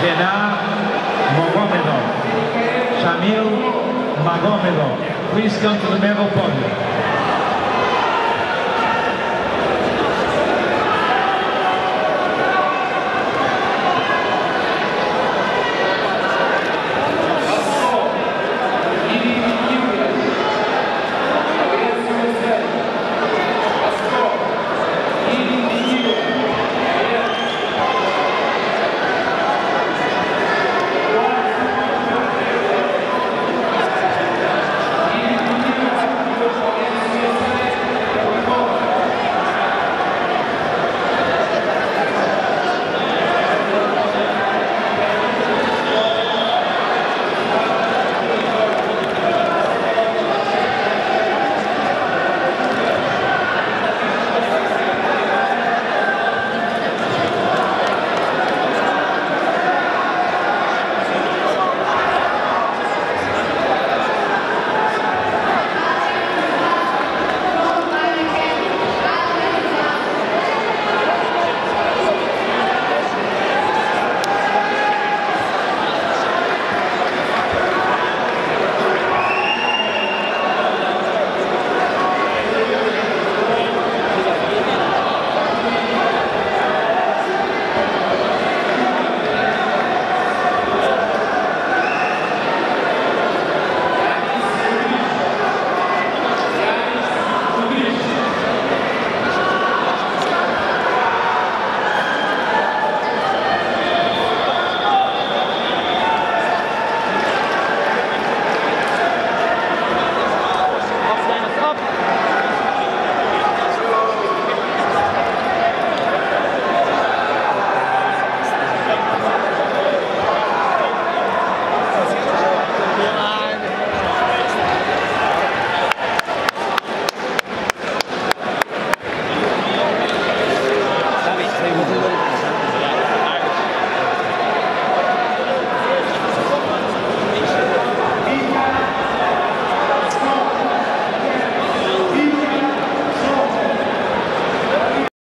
Renan Magomedov, Shamil Magomedov. Please come to the medal podium.